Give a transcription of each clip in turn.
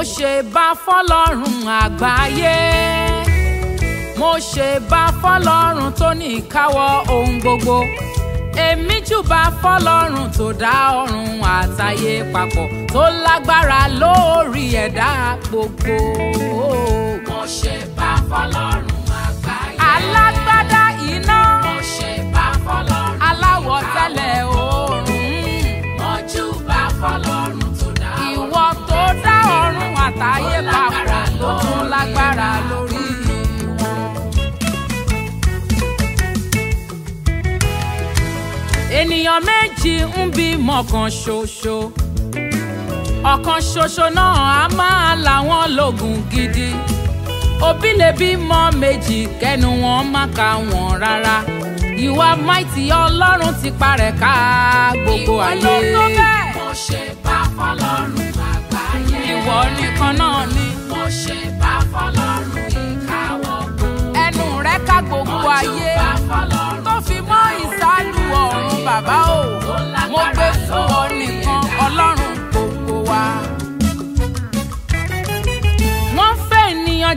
mo ṣèbà fọlọ́run àgbáyé mo ṣèbà fọlọ́run tó ní ìkáwọ́ ohun gbogbo èmi júbà fọlọ́run tó dá ọ̀run àtayé papọ̀ tó lágbára lórí ẹ̀dá gbogbo. mo ṣèbà fọlọ́run àgbáyé. ènìyàn méjì ń bímọ kan ṣoṣo ọ̀kan ṣoṣo náà á máa là wọ́n gidi òbí lè bímọ méjì kẹnu wọn má ka wọn rárá ìwà máìtì ọlọ́run ti parẹ́ ká gbogbo ayé ìwọ ló tó bẹ́ẹ̀ mo ṣe bá fọlọ́run àgbáyé ìwọ nìkan náà ni mo ṣe bá fọlọ́run.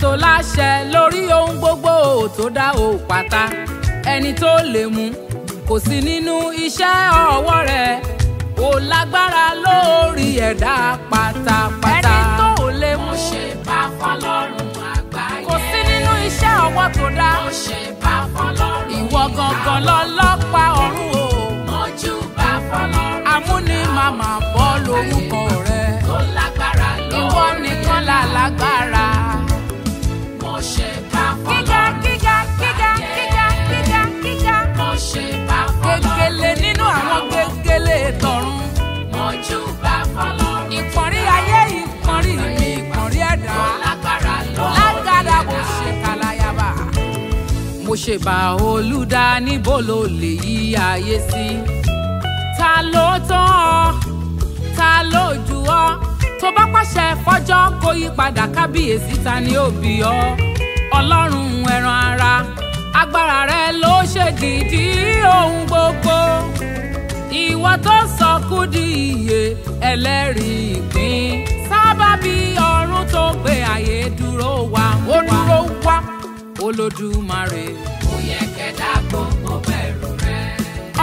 tó láṣẹ lórí ohun gbogbo tó dá o pátá ẹni tó lè mú kò sí nínú iṣẹ́ ọwọ́ rẹ̀ ó lágbára lórí ẹ̀dá pátápátá. ẹni tó ò lè mú. ó ṣe bá fọlọ́run àgbáyé. kò sí nínú iṣẹ́ ọwọ́ tó dá. ó ṣe bá fọlọ́run. ṣèbà olùdá níbo ló lè yí ayé sí. ta ló tán ọ ta ló jù ọ tó bá pàṣẹ fọjọ́ kó yí padà kábíyèsí ta ni ó bí ọ ọlọ́run ẹran ara agbára rẹ ló ṣe dìdí ohun gbogbo ìwọ tó sọ kú di iye ẹlẹ́rìí ìpín sábàbí ọ̀run tó gbé ayé dúró wá wá olódùmarè. ó yẹ kẹ́dá gbogbo bẹ̀rù rẹ̀.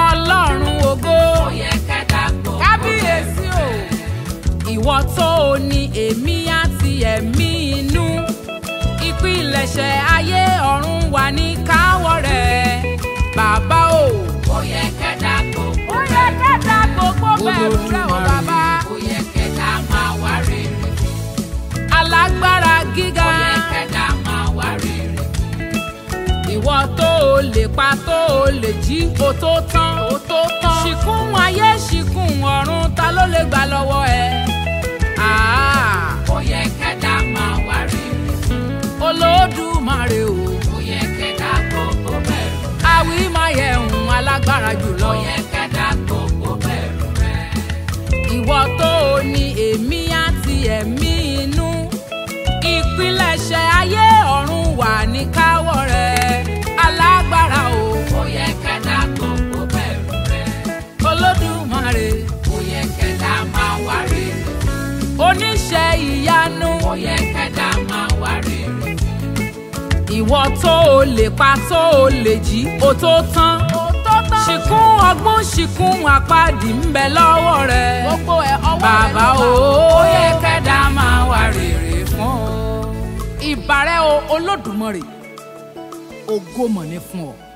ọlọ́run ògo. ó yẹ kẹ́dá gbogbo bẹ̀rù rẹ̀. kábíyèsí o ìwọ tó o ní èmi àti ẹ̀mí inú ìpilẹ̀ṣẹ̀ ayé ọ̀run wà ní káwọ́ rẹ̀ bàbá o. ó yẹ kẹ́dá gbogbo bẹ̀rù rẹ̀. olódùmarè. olè pa tó olè jí o tó tán o tó tán. ìwọ tó o lè pa tó o lè jí o tó tán ṣìkún ọgbọ́n ṣìkún àpáàdì ń bẹ lọ́wọ́ rẹ bàbá o ó yẹ kẹ́dá máa wà rèrè fún ọ. ìbàrẹ̀ o Olódùmarè ògo mọ̀ ní fún ọ.